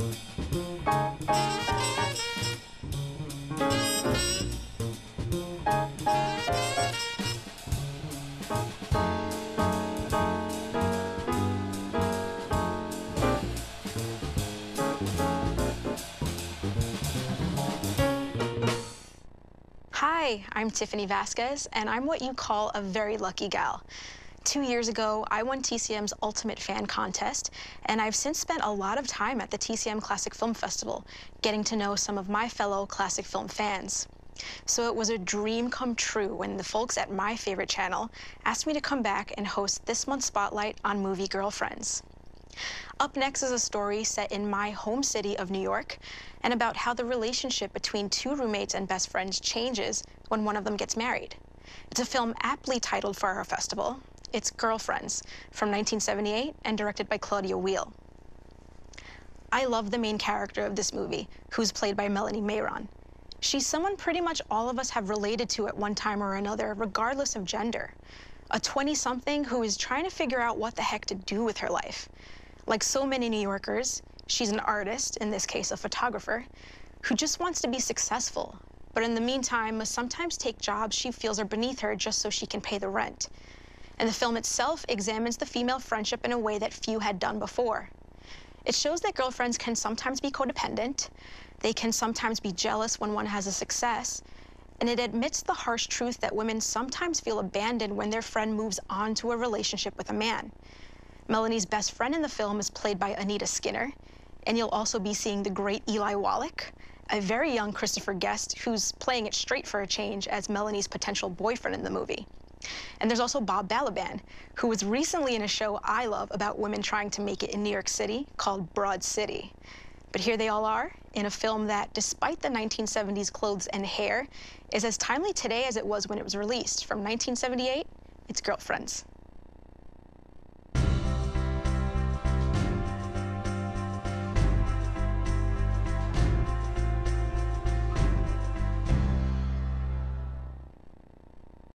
Hi, I'm Tiffany Vasquez, and I'm what you call a very lucky gal. Two years ago, I won TCM's Ultimate Fan Contest, and I've since spent a lot of time at the TCM Classic Film Festival, getting to know some of my fellow classic film fans. So it was a dream come true when the folks at my favorite channel asked me to come back and host this month's spotlight on Movie Girlfriends. Up next is a story set in my home city of New York and about how the relationship between two roommates and best friends changes when one of them gets married. It's a film aptly titled for our festival. It's Girlfriends from 1978 and directed by Claudia Weill. I love the main character of this movie, who's played by Melanie Mayron. She's someone pretty much all of us have related to at one time or another, regardless of gender. A 20-something who is trying to figure out what the heck to do with her life. Like so many New Yorkers, she's an artist, in this case a photographer, who just wants to be successful, but in the meantime must sometimes take jobs she feels are beneath her just so she can pay the rent. And the film itself examines the female friendship in a way that few had done before. It shows that girlfriends can sometimes be codependent, they can sometimes be jealous when one has a success, and it admits the harsh truth that women sometimes feel abandoned when their friend moves on to a relationship with a man. Melanie's best friend in the film is played by Anita Skinner, and you'll also be seeing the great Eli Wallach, a very young Christopher Guest who's playing it straight for a change as Melanie's potential boyfriend in the movie. And there's also Bob Balaban, who was recently in a show I love about women trying to make it in New York City called Broad City. But here they all are in a film that, despite the 1970s clothes and hair, is as timely today as it was when it was released. From 1978, it's Girlfriends.